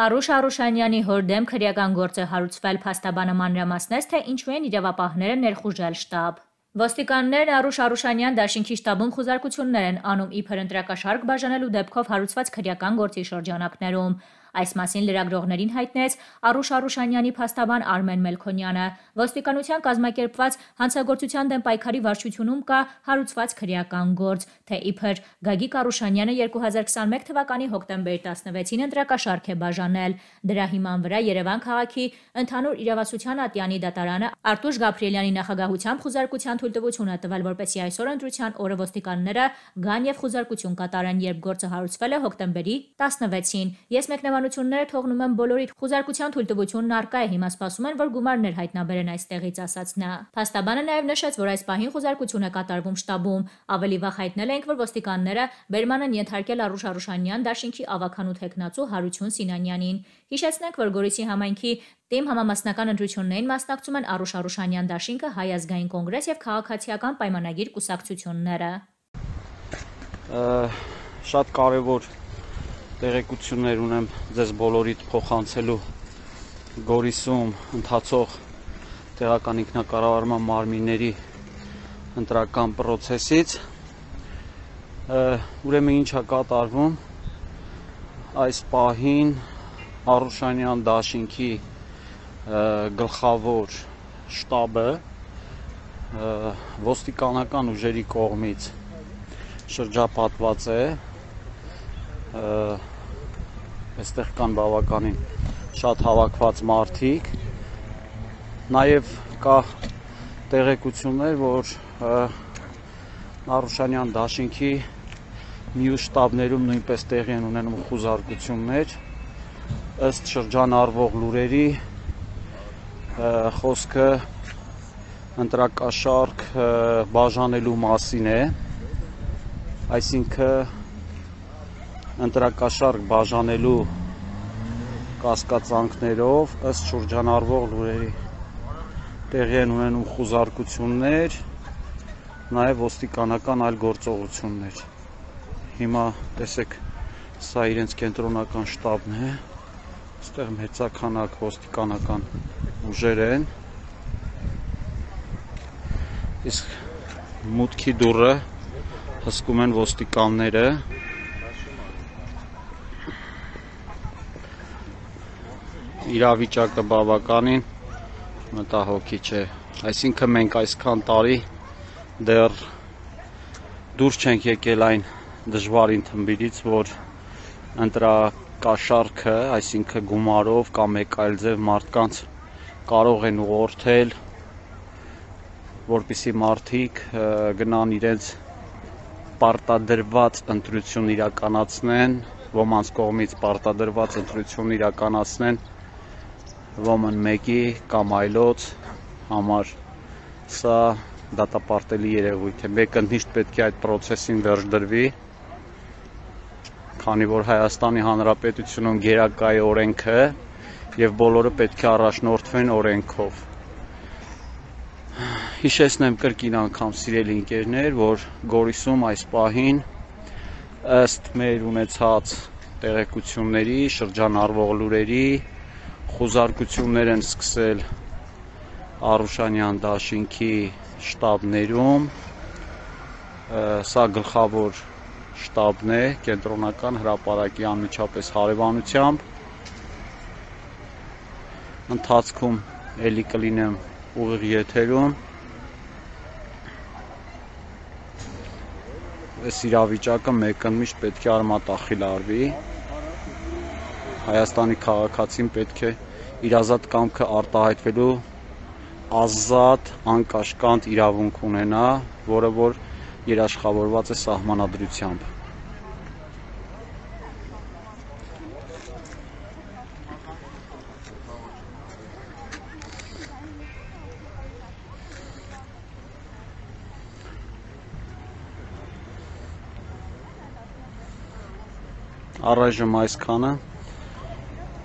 Արուշ Արուշանյանի հոր դեմ քրեական գործ է հարուցվել փաստաբանը մանրամասնեց, թե ինչու են իրավապահները ներխուժել շտաբ։ Ոստիկաններն Արուշ Արուշանյան դաշինքի շտաբում խուզարկություններ են անում իբր ընտրակաշարք բաժանելու դեպքով հարուցված քրեական գործի շրջանակներում։ Այս մասին լրագրողներին հայտնեց Արուշ Արուշանյանի փաստաբան Արմեն Մելքոնյանը։ Ոստիկանության կազմակերպված հանցագործության դեմ պայքարի վարչությունում կա հարուցված քրեական գործ, թե իբր Գագիկ Արուշանյանը 2021 թվականի հոկտեմբերի 16-ին ընտրակաշարք է բաժանել։ Դրա հիման վրա Երևան քաղաքի ընդհանուր իրավասության ատյանի դատարանը Արտուշ Գաբրիելյանի նախագահությամբ խուզարկության թույլտվություն է տվել, որպեսզի այսօր ընտրության օրը ոստիկանները գան եւ խուզարկություն կատարեն, երբ գործը հարուցվել է հոկտեմբերի 16-ին։ Ես մեկնաբանությունները թողնում եմ բոլորիդ խուզարկության թույլտվությունն արկա է, հիմա սպասում են, որ գումարներ հայտնաբերեն այստեղից, ասաց նա։ Փաստաբանը նաեւ նշեց, որ այս պահին խուզարկություն է կատարվում շտաբում։ Ավելի վաղ հայտնել ենք, որ ոստիկանները բերման են ենթարկել Արուշ Արուշանյան դաշինքի ավականու տեխնացու Հարություն Սինանյանին։ Հիշեցնենք, որ Գորիսի համայնքի Տիմ համամասնական ընտրություններին մասնակցում են Արուշ Արուշանյան դաշինքը, Հայ ազգային կոնգրես եւ քաղաքացիական պայմանագիր կուսակցությունները։ Շատ կարևոր տեղեկություններ ունեմ ձեզ բոլորիդ փոխանցելու Գորիսում ընթացող տեղական ինքնակառավարման մարմինների ընտրական process-ից ուրեմն ինչա կատարվում այս պահին Արուշանյան դաշինքի գլխավոր շտաբը ոստիկանական ուժերի կողմից շրջապատված է այստեղ կան բավականին շատ հավաքված մարդիկ նաև կա տեղեկություններ որ Արուշանյան դաշինքի մյուս շտաբներում նույնպես տեղի են ունենում խուզարկություններ ըստ շրջանառվող լուրերի խոսքը ընտրակաշարք բաժանելու մասին է այսինքն ընտրակաշարք բաժանելու կասկածանքներով ըստ շրջանառվող լուրերի տեղի են ունենում խուզարկություններ նաև ոստիկանական այլ գործողություններ հիմա տեսեք սա իրենց կենտրոնական շտաբն է այստեղ մեծականակ ոստիկանական ուժեր են իսկ մուտքի դուռը հսկում են ոստիկանները իրավիճակը բավականին մտահոգիչ է։ Այսինքն մենք այսքան տարի դեռ դուրս չենք եկել այն դժվար ընդմբիրից, որ ընտրակաշարքը, այսինքն գումարով կամ մեկ այլ ձև մարդկանց կարող են ուղղորդել, որպիսի մարդիկ գնան իրենց պարտադրված ընտրություն իրականացնեն, ոմանց կողմից պարտադրված ընտրություն իրականացնեն, իրականացնեն ՎՄ1-ի կամ այլոց համար սա դատապարտելի երևույթ է։ Մեկ ընդիշտ պետք է այդ process-ին վերջ դրվի, քանի որ Հայաստանի Հանրապետությունում գերակայի օրենքը եւ բոլորը պետք է առաջնորդվեն օրենքով հիշեցնեմ կրկին անգամ սիրելի ընկերներ, որ Գորիսում այս պահին ըստ մեր ունեցած տեղեկությունների, շրջանառվող լուրերի, խոզարկություններ են սկսել Արուշանյան դաշինքի շտաբներում սա գլխավոր շտաբն է կենտրոնական հրապարակի անմիջապես հարևանությամբ ընթացքում էլի կլինեմ ուղիղ եթերում այս իրավիճակը մեկընդմիշտ պետք է արմատախիլ արվի Հայաստանի քաղաքացին պետք է իր ազատ կամքը արտահայտվելու ազատ անկաշկանդ իրավունք ունենա, որը որ երաշխավորված է սահմանադրությամբ Առայժմ այսքանը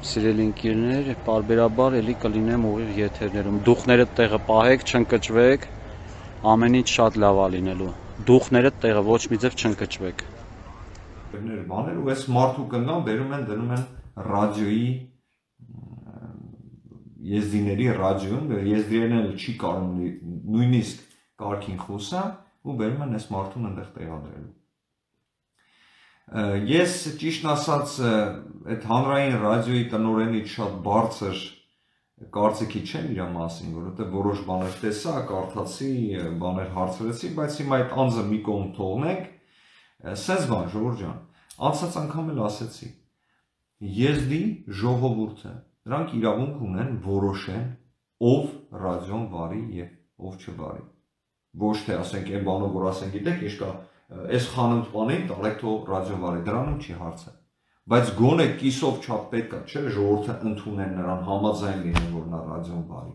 սիրելի ընկերներ, բարբերաբար էլի կլինեմ ուղիղ եթերներում։ Դուխները տեղը պահեք, չընկճվեք, ամեն ինչ շատ լավ է լինելու։ Դուխները տեղը ոչ մի ձև չընկճվեք։ Բաներ ու այս մարդու կնգան բերում են դնում են ռադիոյի եզդիների ռադիոն, եզդիներն էլ չի կարող նույնիսկ կարքին խոսա ու բերում են այս մարդուն այնտեղ տեղադրելու։ Ես ճիշտ ասած այդ հանրային ռադիոյի տնորենից շատ բարձր կարծիքի չեմ իր մասին, որովհետև որոշ բաներ տեսա, կարդացի, բաներ հարցրեցի, բայց հիմա այդ անձը մի կողմ թողնենք։ Սենց բան, Ժորժ ջան, անցած անգամ էլ ասեցի։ Եզդի ժողովուրդը, նրանք իրավունք ունեն որոշեն ով ռադիոն վարի եւ ով չվարի։ Ոչ թե ասենք այն բանով, որ ասենք, գիտեք, ինչ կա, այս խանութ բանին տալեք թող ռադիո վարի, դրանում չի հարցը բայց գոնե կիսով չափ պետք է, չէ, ժողովուրդը ընդունեն նրան համաձայն լինեն, որ նա ռադիոն բարի։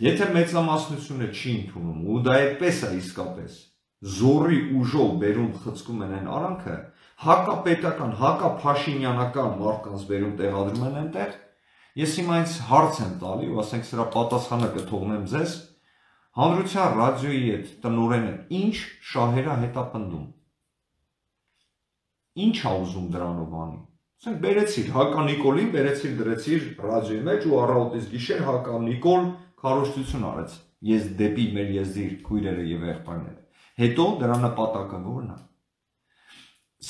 Եթե մեծամասնությունը չի ընդունում, ու դա այդպես է իսկապես, զորի ուժով բերում խցկում են այն արանքը, հակապետական, հակափաշինյանական մարդկանց բերում տեղադրում են այնտեղ, ես հիմա ինձ հարց եմ տալի ու ասենք սրա պատասխանը կթողնեմ ձեզ, հանրության ռադիոյի հետ տնորենը ինչ շահերա հետապնդում Ինչ ա ուզում դրանով անի։ Ասենք բերեցիր Հակա Նիկոլին, բերեցիր դրեցիր ռադիոյի մեջ ու առավոտից գիշեր Հակա Նիկոլ քարոշչություն արեց։ Ես դեպի մեր եզիր քույրերը եւ եղբայրները։ Հետո դրա նպատակը ո՞րն է։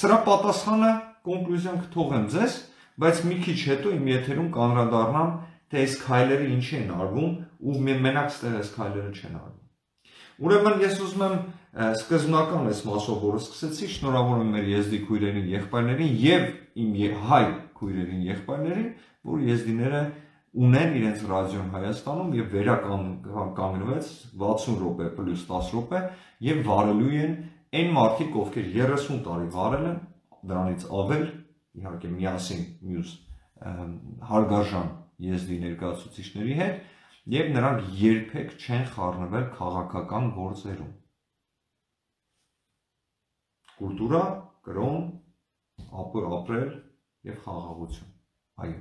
Սրա պատասխանը կոնկլյուզիոն կթողեմ ձեզ, բայց մի քիչ հետո իմ եթերում կանրադառնամ, թե այս քայլերը ինչի են արվում ու մենակ ստեղ այս քայլերը չեն արվում։ Ուրեմն ես ուզում եմ սկզբնական այս մասով, որը սկսեցի, շնորհավորում մեր եզդի քույրերին, եղբայրներին եւ իմ հայ քույրերին, եղբայրներին, որ եզդիները ունեն իրենց ռադիոն Հայաստանում եւ վերականգնվեց 60 րոպե պլյուս 10 րոպե եւ վարելու են այն մարդիկ, ովքեր 30 տարի վարել են, դրանից ավել, իհարկե միասին մյուս հարգարժան եզդի ներկայացուցիչների հետ եւ նրանք երբեք չեն խառնվել քաղաքական գործերում կուլտուրա, կրոն, ապրել եւ խաղաղություն։ Այո։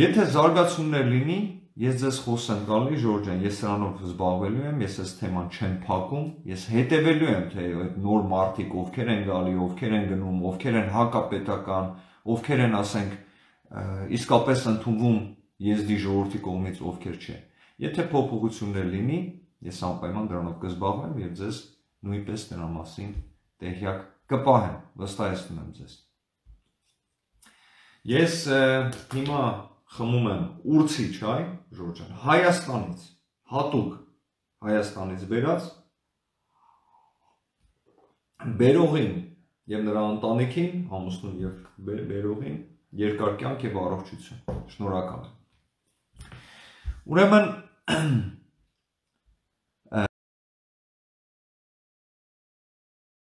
Եթե զարգացումներ լինի, ես ձեզ խոսեմ գալի Ժորժան, ես սրանով զբաղվելու եմ, ես այս թեման չեմ փակում, ես հետևելու եմ, թե այդ նոր մարտիկ ովքեր են գալի, ովքեր են գնում, ովքեր են հակապետական, ովքեր են, ասենք, իսկապես ընդունվում եզդի ժողովրդի կողմից, ովքեր չէ։ Եթե փոփոխություններ լինի, ես անպայման դրանով կզբաղվեմ եւ ձեզ նույնպես դրա մասին տեղյակ կպահեմ, վստահեցնում եմ ձեզ։ Ես հիմա խմում եմ ուրցի չայ, Ժորժան, Հայաստանից, հատուկ Հայաստանից բերած բերողին եւ նրա ընտանիքին, ամուսնուն եւ բերողին երկար կյանք եւ առողջություն։ Շնորհակալ եմ։ Ուրեմն